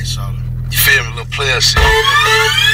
Nice, all You feel me? Little player shit.